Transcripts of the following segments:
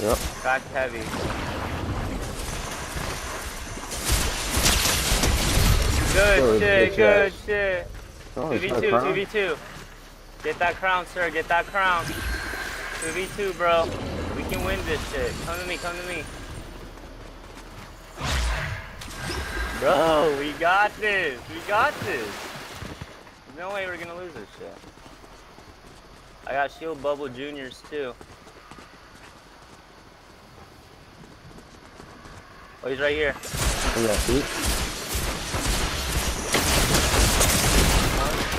Yep. Cracked heavy. Good Good, shit, good shit. Oh, 2v2, 2v2. Get that crown, sir. Get that crown. 2v2, bro. We can win this shit. Come to me, come to me. Bro, we got this. We got this. There's no way we're gonna lose this shit. I got shield bubble juniors too. Oh, he's right here. Yeah, see?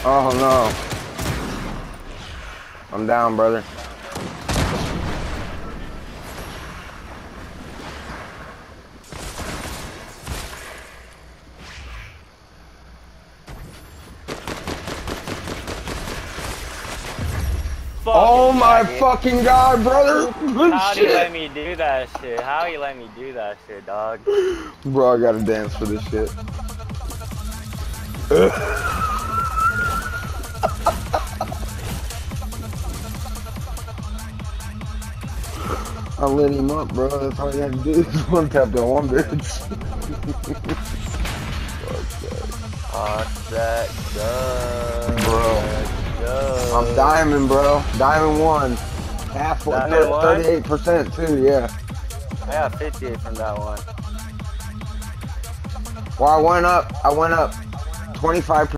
Oh no. I'm down, brother. Oh my fucking god, brother! Good How do you let me do that shit? How you let me do that shit, dog? Bro, I gotta dance for this shit. I lit him up, bro. That's all you have to do is one tap that one bitch. Fuck that gun. Bro. Let's go. I'm diamond, bro. Diamond one. Half Diamond one? thirty-eight percent too. Yeah. I got 58 from that one. Well, I went up. I went up twenty-five